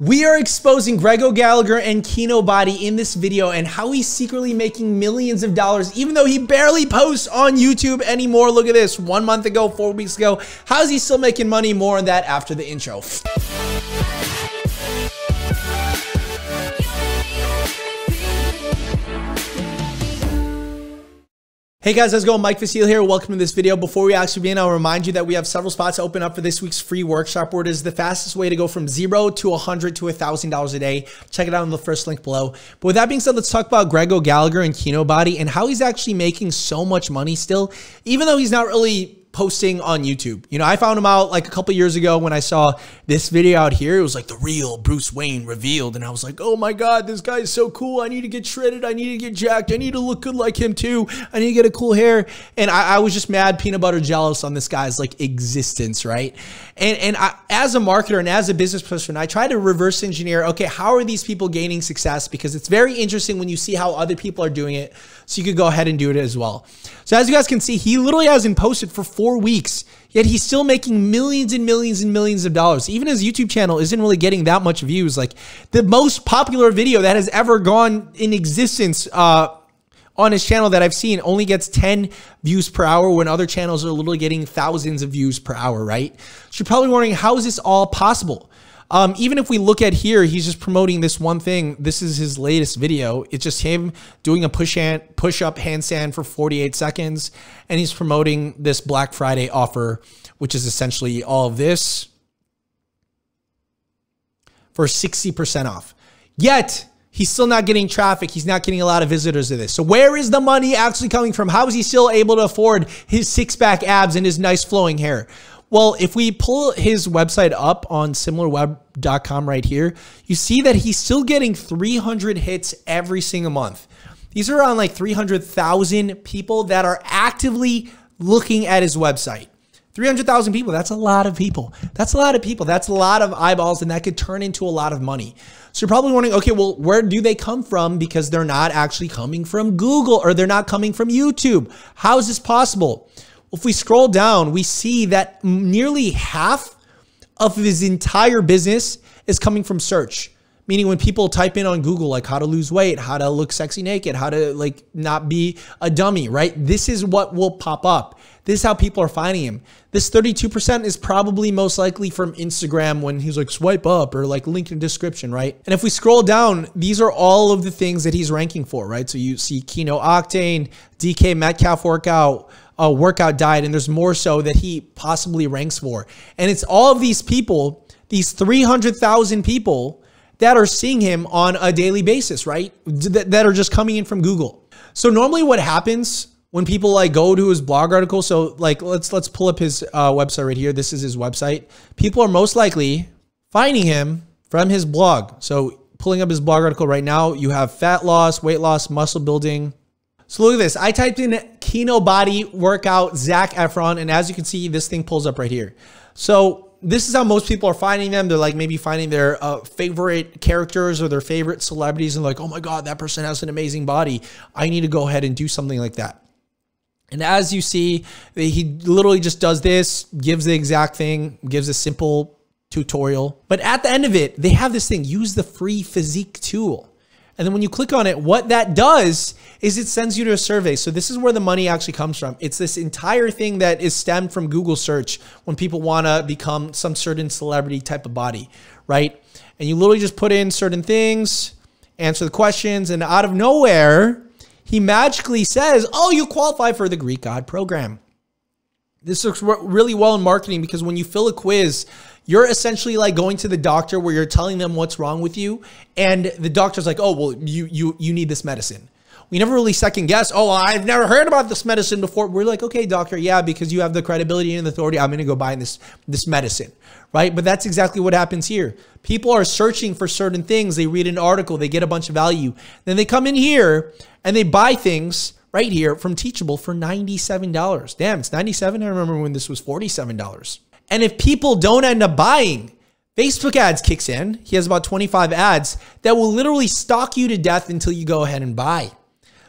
We are exposing Greg O'Gallagher and Kinobody in this video and how he's secretly making millions of dollars even though he barely posts on YouTube anymore. Look at this, one month ago, four weeks ago. How is he still making money? More on that after the intro. Hey guys, how's it going? Mike Vestil here. Welcome to this video. Before we actually begin, I'll remind you that we have several spots open up for this week's free workshop where it is the fastest way to go from zero to a 100 to a $1,000 a day. Check it out in the first link below. But with that being said, let's talk about Greg O'Gallagher and Kinobody and how he's actually making so much money still, even though he's not really posting on YouTube. You know, I found him out like a couple years ago when I saw this video out here. It was like the real Bruce Wayne revealed. And I was like, oh my God, this guy is so cool. I need to get shredded. I need to get jacked. I need to look good like him too. I need to get a cool hair. And I, I was just mad peanut butter jealous on this guy's like existence, right? And, and I, as a marketer and as a business person, I try to reverse engineer, okay, how are these people gaining success? Because it's very interesting when you see how other people are doing it. So you could go ahead and do it as well. So as you guys can see, he literally hasn't posted for four weeks, yet he's still making millions and millions and millions of dollars. Even his YouTube channel isn't really getting that much views. Like the most popular video that has ever gone in existence uh, on his channel that I've seen only gets 10 views per hour when other channels are literally getting thousands of views per hour, right? So you're probably wondering, how is this all possible? Um, even if we look at here, he's just promoting this one thing. This is his latest video. It's just him doing a push hand, push up handstand for 48 seconds. And he's promoting this Black Friday offer, which is essentially all of this for 60% off. Yet, he's still not getting traffic. He's not getting a lot of visitors to this. So where is the money actually coming from? How is he still able to afford his six pack abs and his nice flowing hair? Well, if we pull his website up on similarweb.com right here, you see that he's still getting 300 hits every single month. These are around like 300,000 people that are actively looking at his website. 300,000 people, that's a lot of people. That's a lot of people. That's a lot of eyeballs, and that could turn into a lot of money. So you're probably wondering, okay, well, where do they come from? Because they're not actually coming from Google or they're not coming from YouTube. How is this possible? If we scroll down, we see that nearly half of his entire business is coming from search. Meaning when people type in on Google, like how to lose weight, how to look sexy naked, how to like not be a dummy, right? This is what will pop up. This is how people are finding him. This 32% is probably most likely from Instagram when he's like swipe up or like link in description, right? And if we scroll down, these are all of the things that he's ranking for, right? So you see Kino Octane, DK Metcalf workout, a workout diet, and there's more so that he possibly ranks for. And it's all of these people, these 300,000 people that are seeing him on a daily basis, right? That, that are just coming in from Google. So normally what happens when people like go to his blog article, so like let's let's pull up his uh, website right here. This is his website. People are most likely finding him from his blog. So pulling up his blog article right now, you have fat loss, weight loss, muscle building, so look at this. I typed in Kinobody workout Zac Efron, and as you can see, this thing pulls up right here. So this is how most people are finding them. They're like maybe finding their uh, favorite characters or their favorite celebrities and like, oh my God, that person has an amazing body. I need to go ahead and do something like that. And as you see, he literally just does this, gives the exact thing, gives a simple tutorial. But at the end of it, they have this thing, use the free physique tool. And then when you click on it, what that does is it sends you to a survey. So this is where the money actually comes from. It's this entire thing that is stemmed from Google search when people want to become some certain celebrity type of body, right? And you literally just put in certain things, answer the questions, and out of nowhere, he magically says, "Oh, you qualify for the Greek God program." This looks really well in marketing because when you fill a quiz, you're essentially like going to the doctor where you're telling them what's wrong with you, and the doctor's like, "Oh, well, you you you need this medicine." We never really second guess. Oh, I've never heard about this medicine before. We're like, okay, doctor, yeah, because you have the credibility and authority. I'm going to go buy this this medicine, right? But that's exactly what happens here. People are searching for certain things. They read an article, they get a bunch of value, then they come in here and they buy things right here from Teachable for $97. Damn, it's 97. I remember when this was $47. And if people don't end up buying, Facebook ads kicks in. He has about 25 ads that will literally stalk you to death until you go ahead and buy.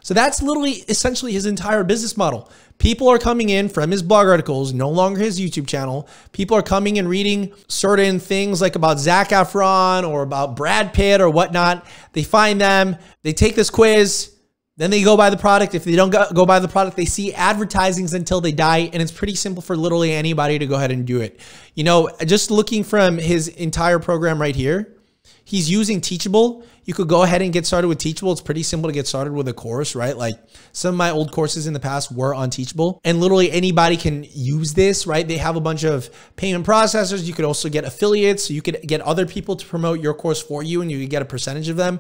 So that's literally essentially his entire business model. People are coming in from his blog articles, no longer his YouTube channel. People are coming and reading certain things like about Zac Efron or about Brad Pitt or whatnot. They find them, they take this quiz, then they go buy the product. If they don't go, buy the product, they see advertisings until they die. And it's pretty simple for literally anybody to go ahead and do it. You know, just looking from his entire program right here, he's using Teachable. You could go ahead and get started with Teachable. It's pretty simple to get started with a course, right? Like some of my old courses in the past were on Teachable, and literally anybody can use this, right? They have a bunch of payment processors. You could also get affiliates. You could get other people to promote your course for you, and you could get a percentage of them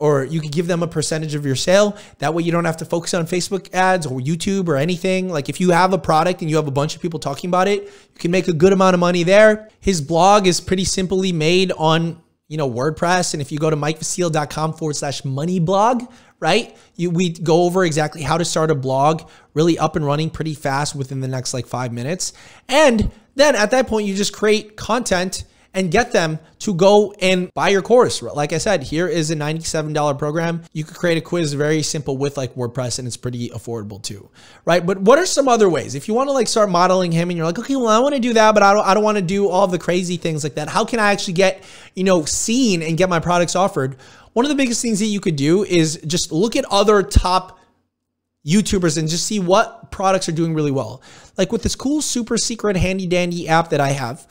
or you could give them a percentage of your sale. That way you don't have to focus on Facebook ads or YouTube or anything. Like if you have a product and you have a bunch of people talking about it, you can make a good amount of money there. His blog is pretty simply made on you know, WordPress. And if you go to mikevestil.com forward slash money blog, right? You, we go over exactly how to start a blog really up and running pretty fast within the next like five minutes. And then at that point, you just create content and get them to go and buy your course. Like I said, here is a $97 program. You could create a quiz very simple with like WordPress and it's pretty affordable too, right? But what are some other ways? If you want to like start modeling him and you're like, okay, well, I want to do that, but I don't, I don't want to do all the crazy things like that. How can I actually get, you know, seen and get my products offered? One of the biggest things that you could do is just look at other top YouTubers and just see what products are doing really well. Like with this cool, super secret, handy dandy app that I have,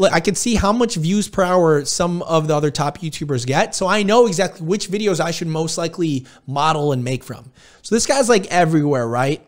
I can see how much views per hour some of the other top YouTubers get. So I know exactly which videos I should most likely model and make from. So this guy's like everywhere, right?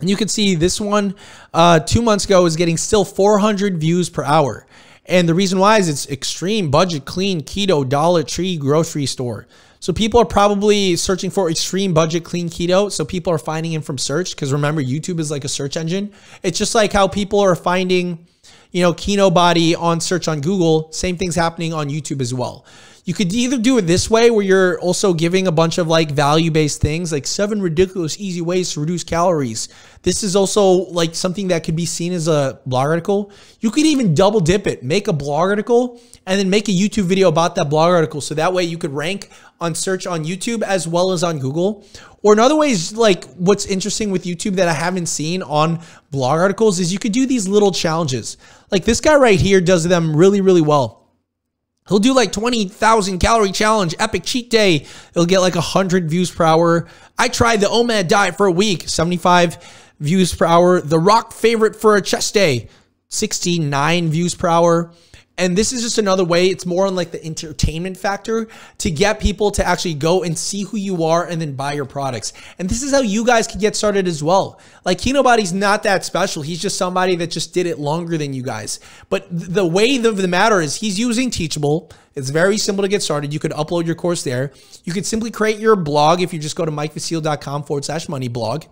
And you can see this one uh, two months ago is getting still 400 views per hour. And the reason why is it's extreme, budget, clean, keto, Dollar Tree, grocery store. So people are probably searching for extreme budget clean keto. So people are finding him from search because remember YouTube is like a search engine. It's just like how people are finding you know, Kinobody on search on Google. Same thing's happening on YouTube as well. You could either do it this way where you're also giving a bunch of like value based things like seven ridiculous easy ways to reduce calories. This is also like something that could be seen as a blog article. You could even double dip it, make a blog article and then make a YouTube video about that blog article. So that way you could rank on search on YouTube as well as on Google. Or in other ways, like what's interesting with YouTube that I haven't seen on blog articles is you could do these little challenges. Like this guy right here does them really, really well. He'll do like 20,000 calorie challenge, epic cheat day. He'll get like 100 views per hour. I tried the OMAD diet for a week, 75 views per hour. The Rock favorite for a chest day, 69 views per hour. And this is just another way, it's more on like the entertainment factor to get people to actually go and see who you are and then buy your products. And this is how you guys can get started as well. Like Kinobody's not that special. He's just somebody that just did it longer than you guys. But the way of the matter is he's using Teachable. It's very simple to get started. You could upload your course there. You could simply create your blog if you just go to mikevestil.com forward slash money blog.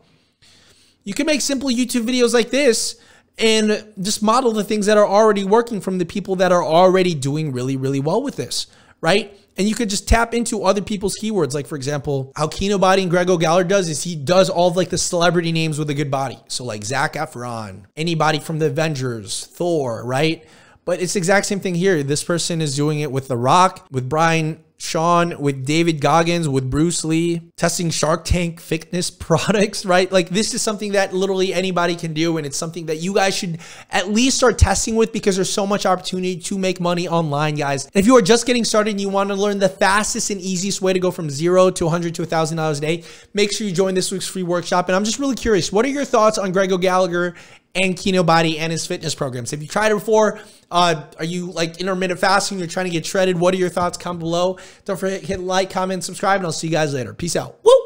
You can make simple YouTube videos like this and just model the things that are already working from the people that are already doing really, really well with this, right? And you could just tap into other people's keywords. Like, for example, how Kinobody and Greg O'Gallagher does is he does all of like the celebrity names with a good body. So, like Zac Efron, anybody from the Avengers, Thor, right? But it's the exact same thing here. This person is doing it with The Rock, with Brian Sean, with David Goggins, with Bruce Lee, testing Shark Tank fitness products, right? Like this is something that literally anybody can do. And it's something that you guys should at least start testing with because there's so much opportunity to make money online, guys. And if you are just getting started and you want to learn the fastest and easiest way to go from zero to 100 to $1,000 a day, make sure you join this week's free workshop. And I'm just really curious, what are your thoughts on Greg O'Gallagher and Kinobody and his fitness programs. Have you tried it before? Uh, are you like intermittent fasting? You're trying to get shredded. What are your thoughts? Comment below. Don't forget hit like, comment, subscribe, and I'll see you guys later. Peace out. Woo!